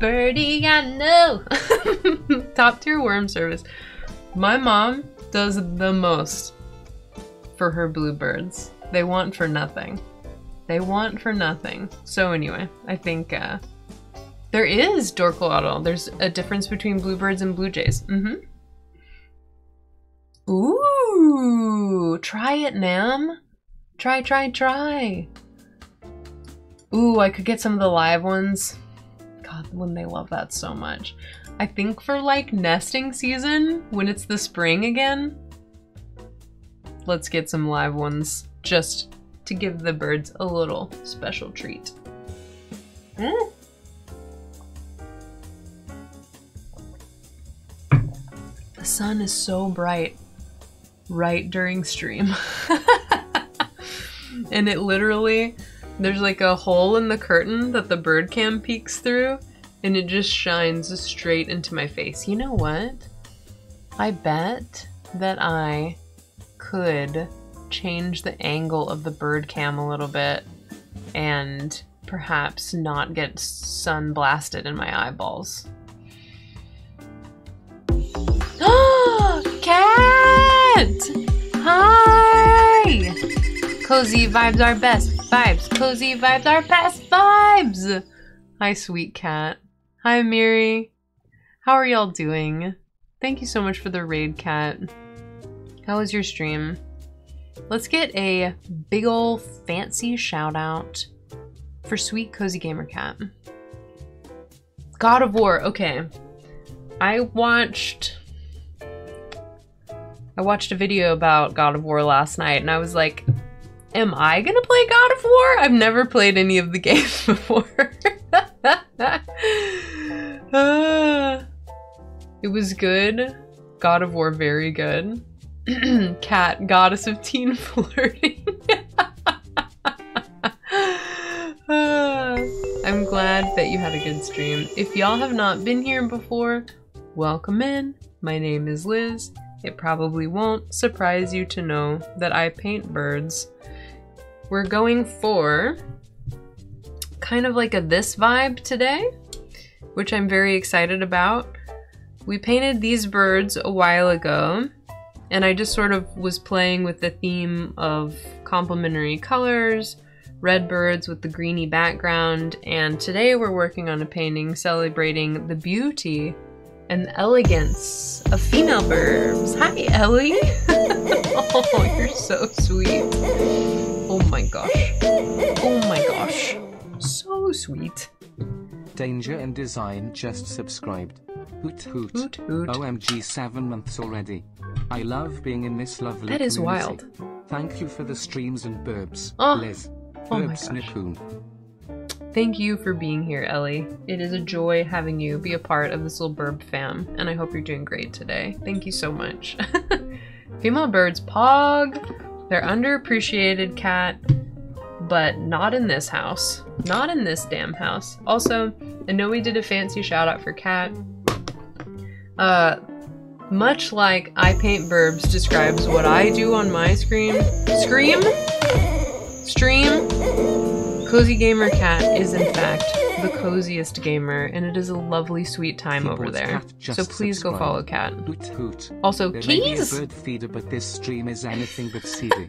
Birdie, I know. Top tier worm service. My mom does the most for her bluebirds. They want for nothing. They want for nothing. So anyway, I think uh, there is Dorkleotl. There's a difference between bluebirds and blue jays. Mm-hmm. Ooh, try it, Nam. Try, try, try. Ooh, I could get some of the live ones. God, wouldn't they love that so much? I think for like nesting season, when it's the spring again, let's get some live ones just to give the birds a little special treat. Mm. The sun is so bright right during stream. and it literally, there's like a hole in the curtain that the bird cam peeks through, and it just shines straight into my face. You know what? I bet that I could change the angle of the bird cam a little bit and perhaps not get sun blasted in my eyeballs. Oh cat! Hi! Cozy vibes are best vibes. Cozy vibes are best vibes. Hi, sweet cat. Hi, Miri. How are y'all doing? Thank you so much for the raid, cat. How was your stream? Let's get a big ol' fancy shout out for sweet cozy gamer cat. God of War. Okay, I watched. I watched a video about God of War last night, and I was like, "Am I gonna play God of War? I've never played any of the games before." uh, it was good. God of War, very good. Cat, goddess of teen flirting. I'm glad that you had a good stream. If y'all have not been here before, welcome in. My name is Liz. It probably won't surprise you to know that I paint birds. We're going for kind of like a this vibe today, which I'm very excited about. We painted these birds a while ago, and I just sort of was playing with the theme of complementary colors, red birds with the greeny background, and today we're working on a painting celebrating the beauty and elegance of female verbs. Hi, Ellie! oh, you're so sweet. Oh my gosh. Oh my gosh. So sweet. Danger and Design just subscribed. Hoot hoot. Hoot hoot. OMG, seven months already. I love being in this lovely That is community. wild. Thank you for the streams and burbs. Oh. Ah. Liz. Oh my gosh. Nipoon. Thank you for being here, Ellie. It is a joy having you be a part of this little burb fam, and I hope you're doing great today. Thank you so much. Female birds, pog. They're underappreciated, cat, but not in this house. Not in this damn house. Also, I know we did a fancy shout out for cat. Uh, much like I Paint Burbs describes what I do on my screen. Scream? Stream? Cozy Gamer Cat is in fact the coziest gamer, and it is a lovely, sweet time over there. So please go follow Cat. Hoot hoot. Also, There may be a Keys! bird feeder, but this stream is anything but seedy.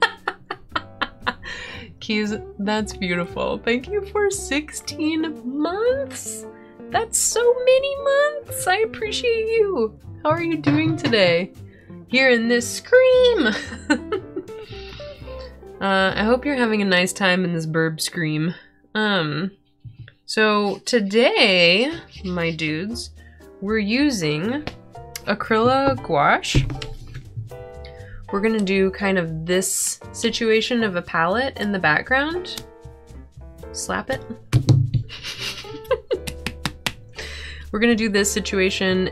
Keys, that's beautiful. Thank you for 16 months! That's so many months! I appreciate you! How are you doing today? Here in this scream! uh, I hope you're having a nice time in this burb scream. Um, so today, my dudes, we're using acrylic gouache. We're gonna do kind of this situation of a palette in the background. Slap it. We're gonna do this situation